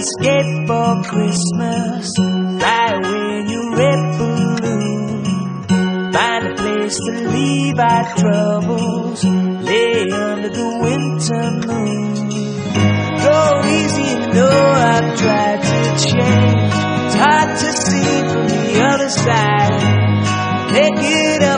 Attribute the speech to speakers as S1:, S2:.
S1: escape for Christmas. Fly away you rip red balloon. Find a place to leave our troubles. Lay under the winter moon. Go easy, you know I've tried. Other side. Pick it